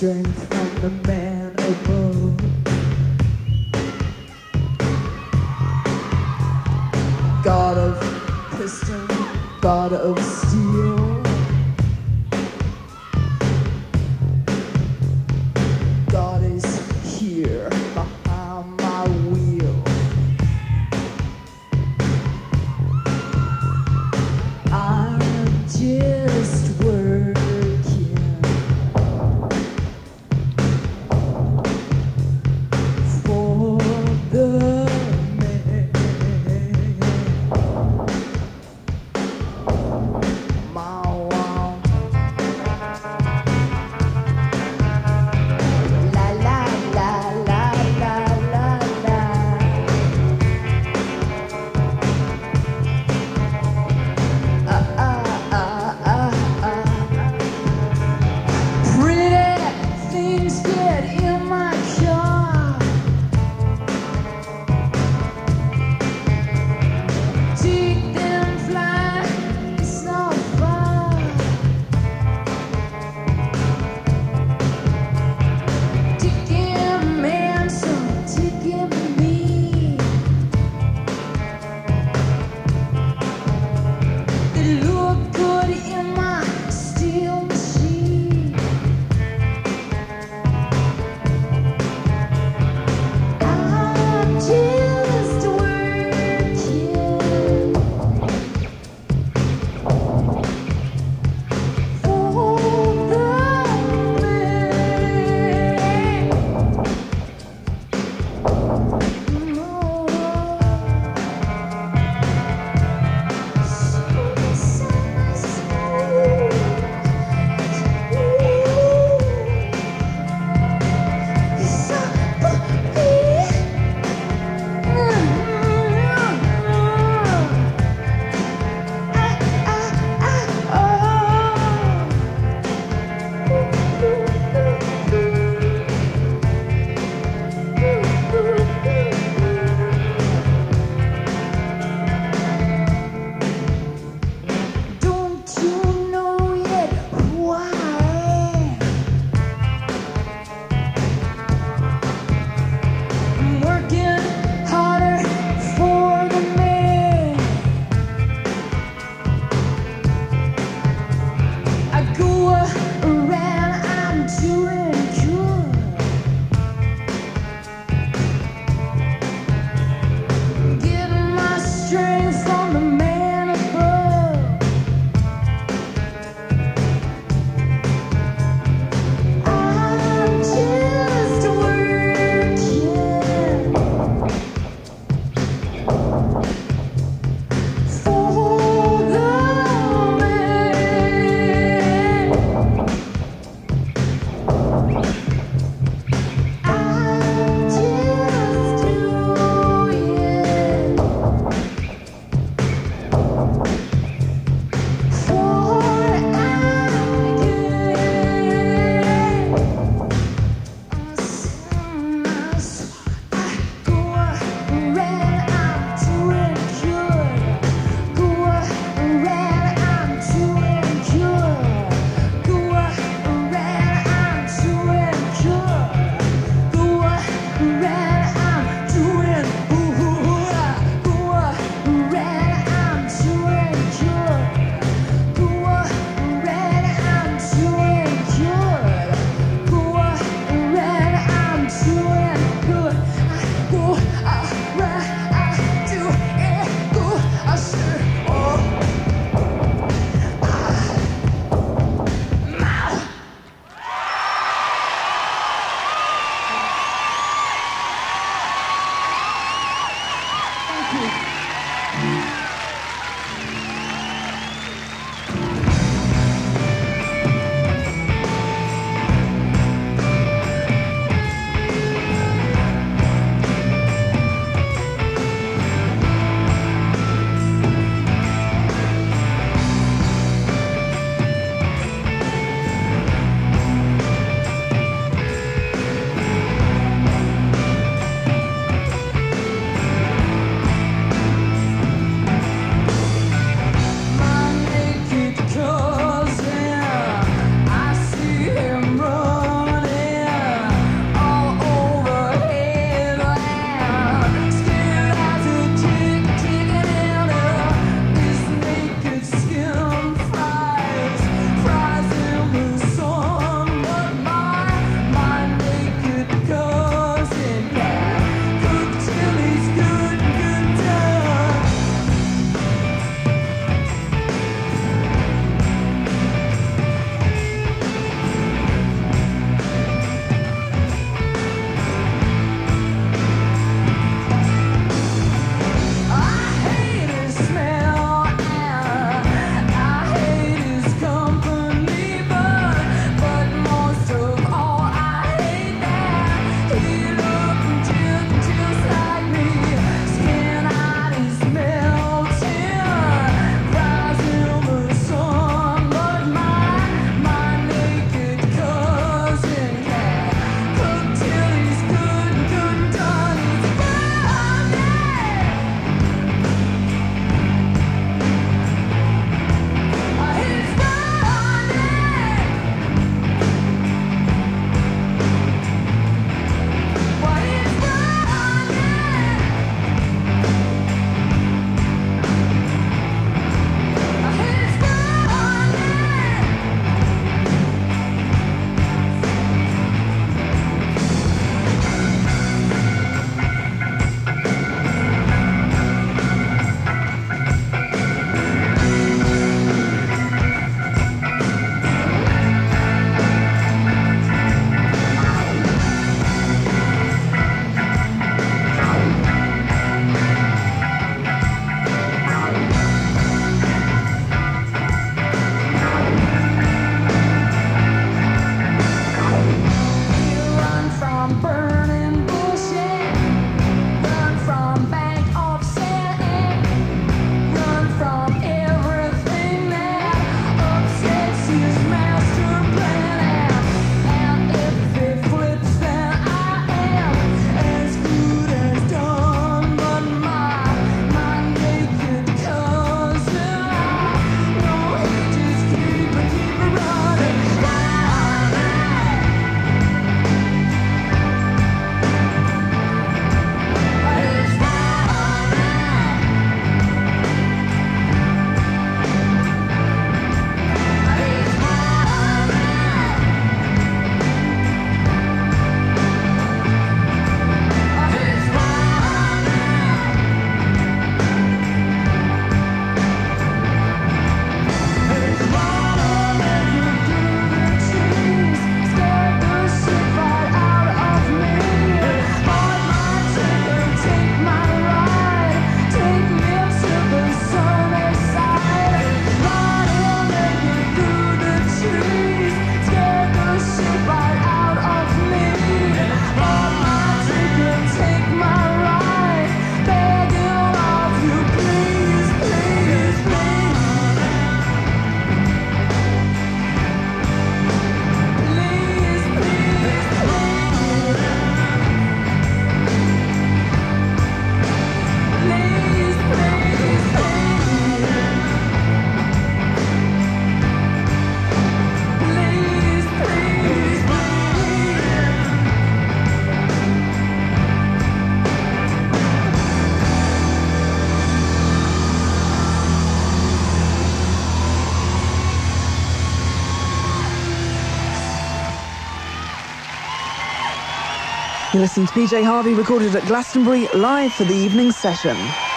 strength from the man above. God of piston, God of You're to PJ Harvey, recorded at Glastonbury, live for the evening session.